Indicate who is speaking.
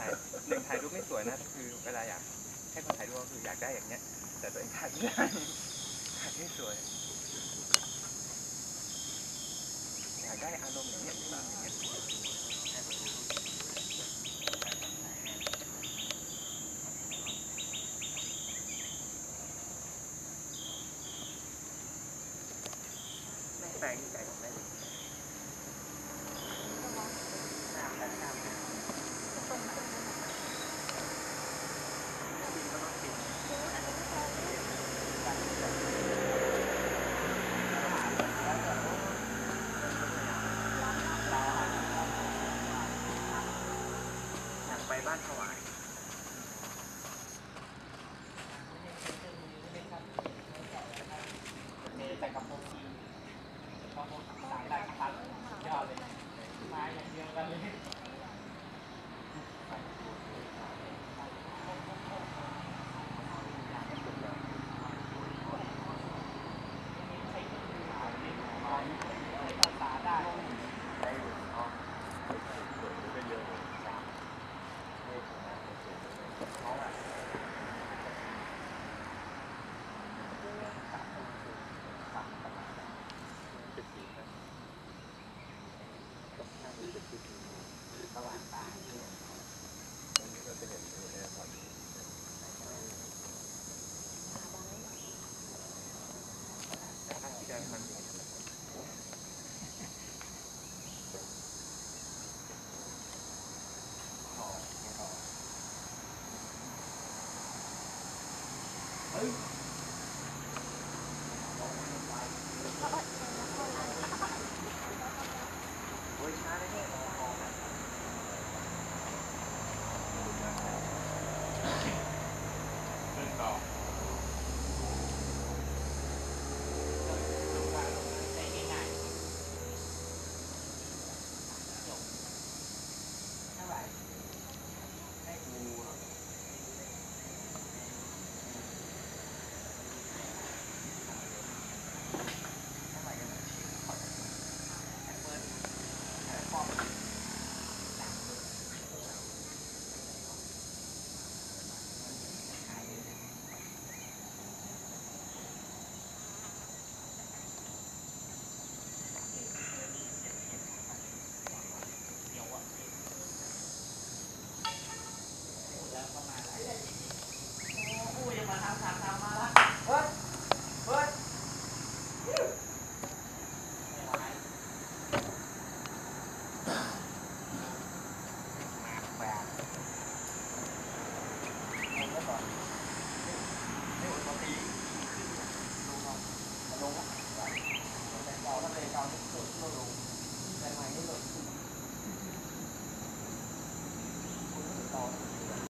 Speaker 1: ถ่าย
Speaker 2: หนึ่งถ่ายรูปไม่สวยนะคือเวลาอยากให้คนถ่ายรูปก็คืออยากได้อย่างเงี้ย แต่ตัวเองถ่ายไม่ได้ถ่ายไม่สวย อยากได้อารมณ์อย่างเงี้ยอย่างเงี้ย
Speaker 3: ไม่แปลงใจของแม่ บ้านถวาย
Speaker 4: ยอดเลยมาอย่างเดียวกันเลย
Speaker 3: Right?